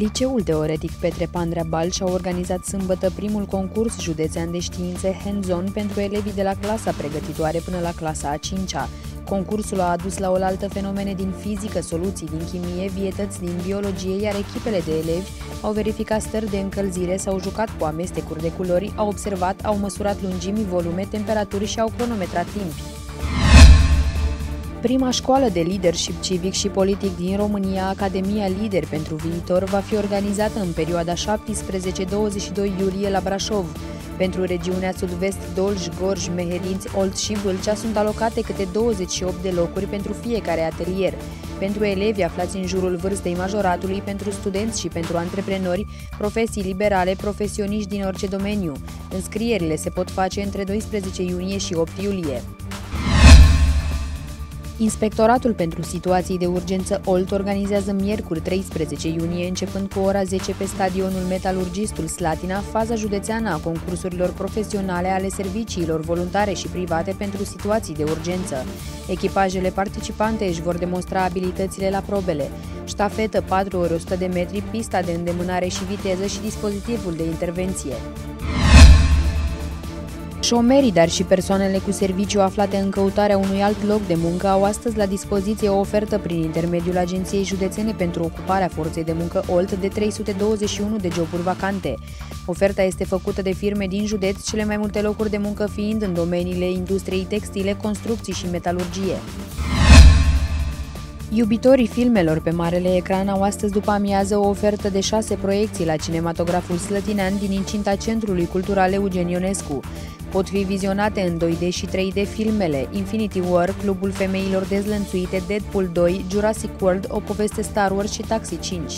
Liceul Teoretic Petre Pandrea Balș a organizat sâmbătă primul concurs județean de științe hands-on pentru elevii de la clasa pregătitoare până la clasa a 5-a. Concursul a adus la oaltă fenomene din fizică, soluții din chimie, vietăți din biologie, iar echipele de elevi au verificat stări de încălzire, s-au jucat cu amestecuri de culori, au observat, au măsurat lungimi, volume, temperaturi și au cronometrat timp. Prima școală de leadership civic și politic din România, Academia Lider pentru Viitor, va fi organizată în perioada 17-22 iulie la Brașov. Pentru regiunea sud-vest, Dolj, Gorj, Mehedinți, Olt și Vâlcea sunt alocate câte 28 de locuri pentru fiecare atelier. Pentru elevi aflați în jurul vârstei majoratului, pentru studenți și pentru antreprenori, profesii liberale, profesioniști din orice domeniu. Înscrierile se pot face între 12 iunie și 8 iulie. Inspectoratul pentru situații de urgență OLT organizează miercuri 13 iunie, începând cu ora 10 pe stadionul Metalurgistul Slatina, faza județeană a concursurilor profesionale ale serviciilor voluntare și private pentru situații de urgență. Echipajele participante își vor demonstra abilitățile la probele, ștafetă 4 ori 100 de metri, pista de îndemânare și viteză și dispozitivul de intervenție. Șomerii, dar și persoanele cu serviciu aflate în căutarea unui alt loc de muncă au astăzi la dispoziție o ofertă prin intermediul Agenției Județene pentru Ocuparea Forței de Muncă OLT de 321 de joburi vacante. Oferta este făcută de firme din județ, cele mai multe locuri de muncă fiind în domeniile industriei textile, construcții și metalurgie. Iubitorii filmelor pe marele ecran au astăzi după amiază o ofertă de șase proiecții la cinematograful Slătinean din incinta Centrului Cultural Eugen Ionescu. Pot fi vizionate în 2D și 3D filmele Infinity War, Clubul Femeilor Dezlănțuite, Deadpool 2, Jurassic World, o poveste Star Wars și Taxi 5.